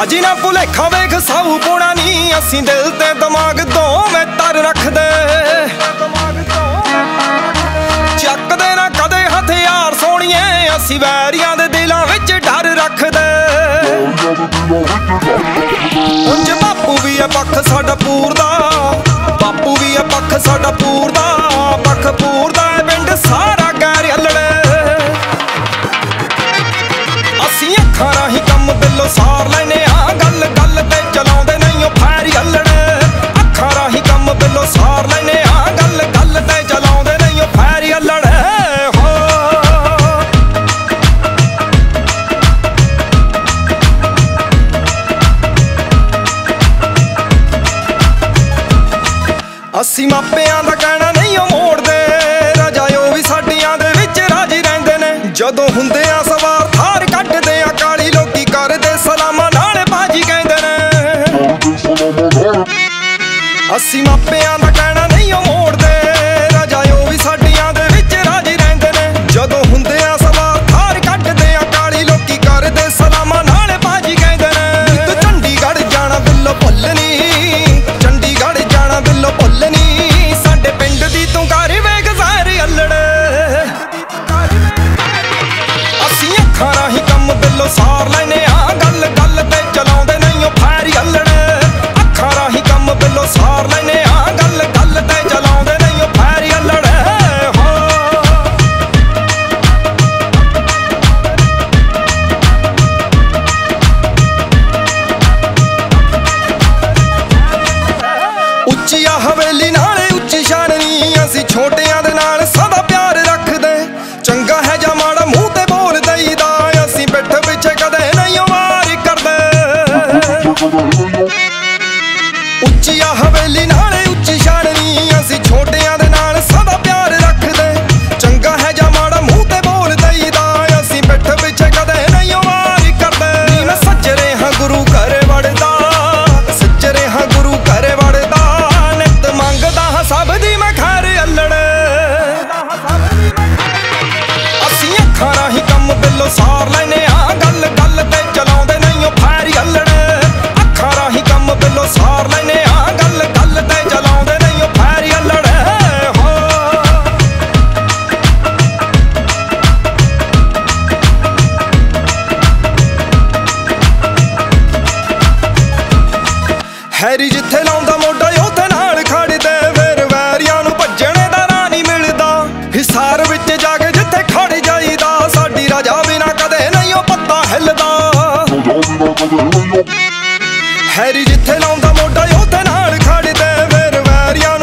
ਬਾਜੀ ਨਾ ਭੁਲੇਖਾ ਵੇਖ ਸਾਊ ਪੋਣਾ ਨਹੀਂ ਅਸੀਂ ਦਿਲ ਤੇ ਦਿਮਾਗ ਦੋਵੇਂ ਤਰ ਰੱਖਦੇ। ਚੱਕਦੇ ਨਾ ਕਦੇ ਹਥਿਆਰ ਸੋਣੀਏ ਅਸੀਂ ਵੈਰੀਆਂ ਦੇ ਦਿਲਾਂ ਵਿੱਚ ਡਰ ਰੱਖਦੇ। ਉਂਝ ਬਾਪੂ ਵੀ ਹੈ ਪੱਖ ਸਾਡਾ ਪੂਰਦਾ। ਅਸੀਂ ਮਾਪਿਆਂ ਦਾ ਕਹਿਣਾ ਨਹੀਂ ਉਹ ਮੋੜਦੇ। ਨਾ ਜਾਇਓ ਵੀ ਸਾਡੀਆਂ ਦੇ ਵਿੱਚ ਰਾਜੀ ਰਹਿੰਦੇ ਨੇ। ਜਦੋਂ ਹੁੰਦੇ ਆ Cause I hear you. Harry ਜਿੱਥੇ ਲਾਉਂਦਾ ਮੋਢਾ ਉਥੇ ਨਾਲ ਖੜਦੇ। ਫਿਰ ਵੈਰੀਆਂ ਨੂੰ ਭੱਜਣੇ ਦਾ ਰਾਂ ਨਹੀਂ ਮਿਲਦਾ। ਹਿਸਾਰ ਵਿੱਚ ਜਾ ਕੇ ਜਿੱਥੇ ਖੜ ਜਾਈਦਾ। ਸਾਡੀ ਰਾਜਾ ਬਿਨਾ ਕਦੇ ਨਹੀਂ ਉਹ ਪੱਤਾ ਹਿੱਲਦਾ। ਹੈਰੀ ਜਿੱਥੇ ਲਾਉਂਦਾ ਮੋਢਾ ਉਥੇ ਨਾਲ ਖੜਦੇ। ਫਿਰ ਵੈਰੀਆਂ